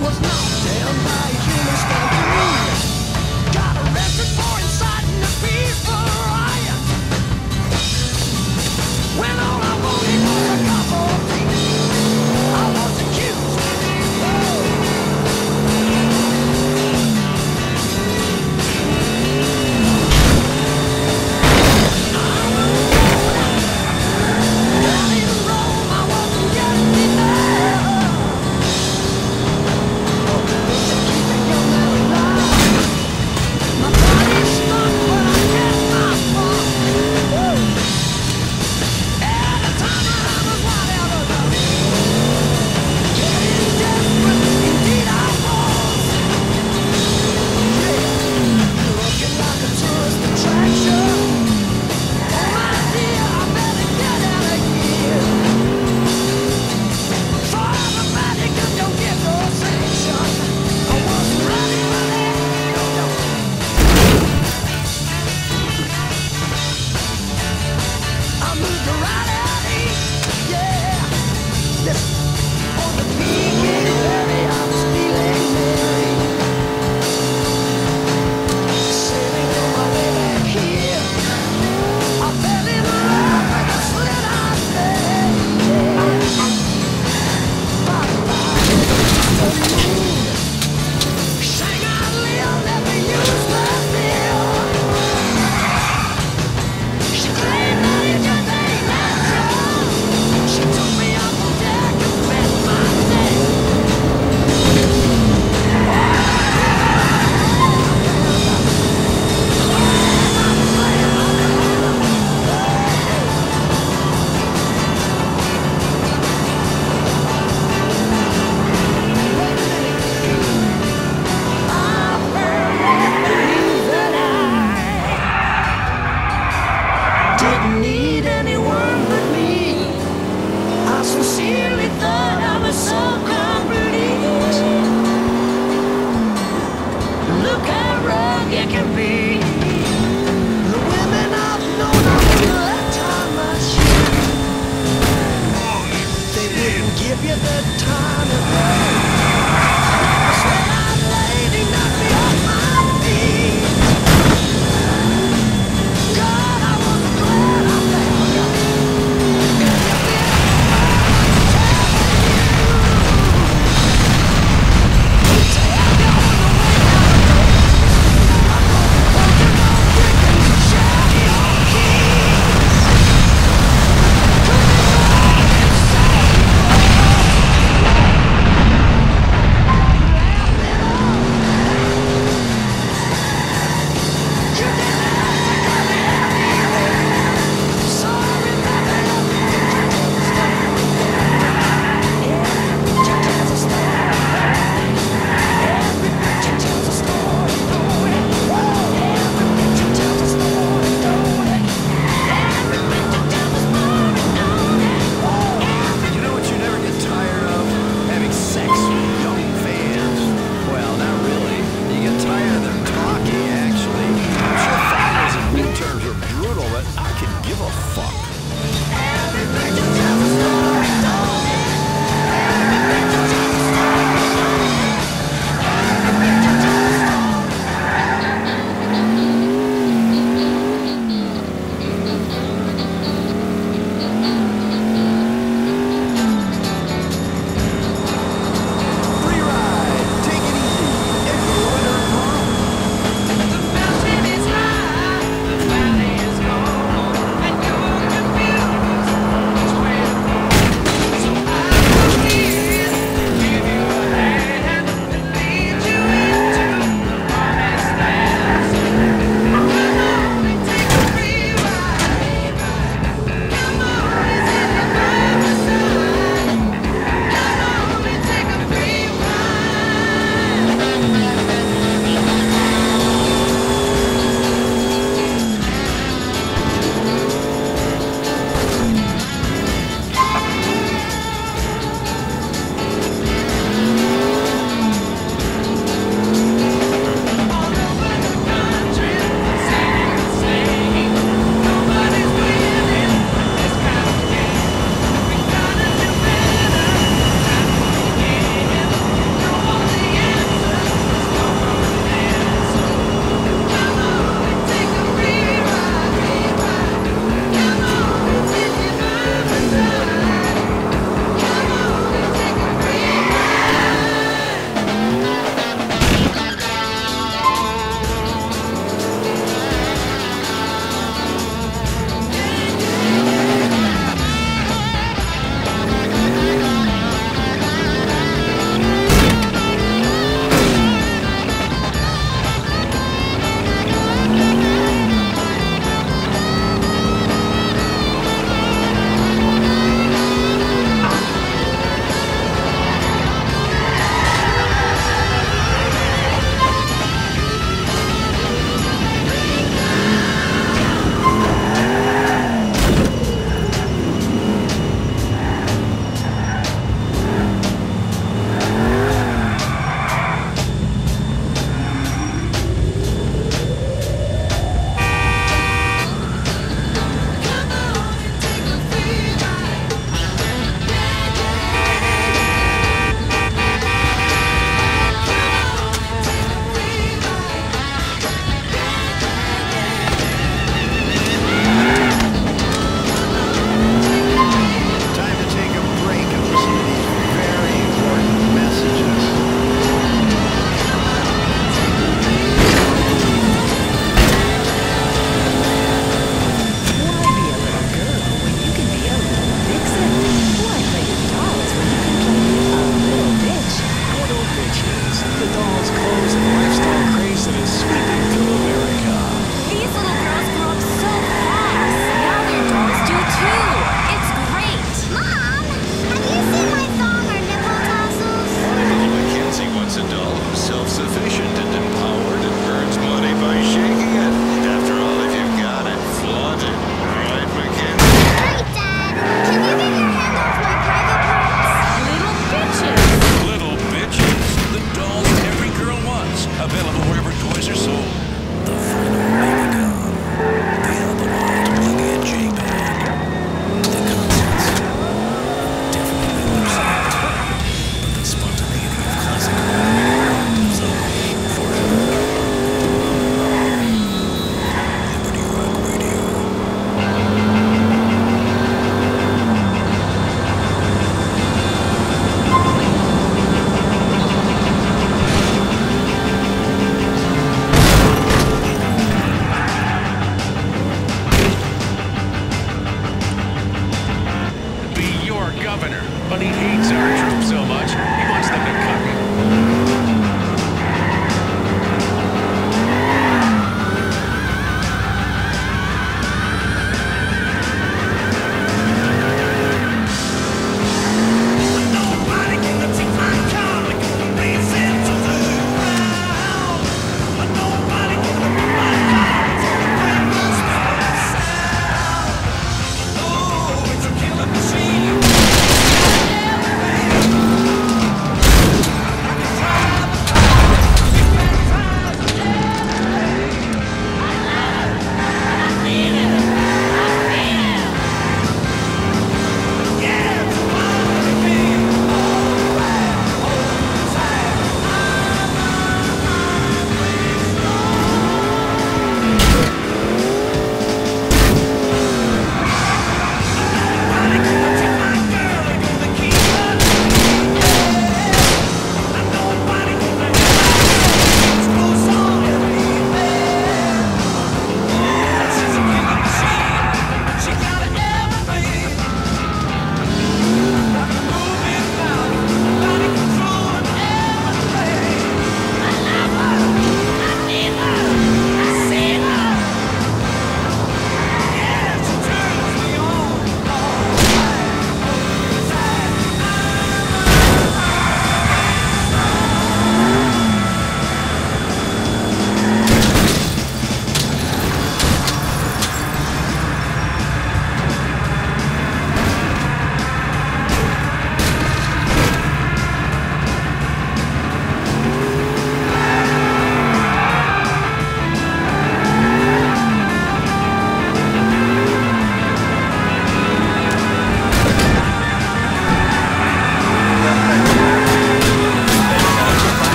was not.